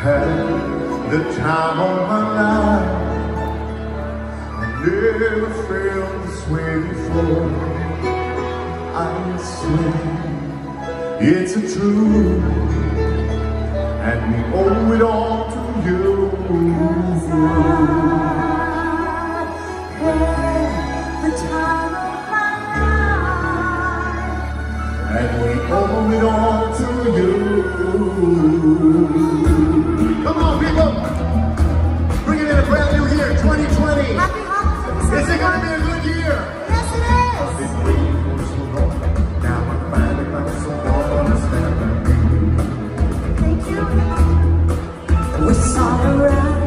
had the time of my life. I never felt this way before. I swear it's a truth, and we owe it all to you. The time of my life. And we owe it all to you. all around.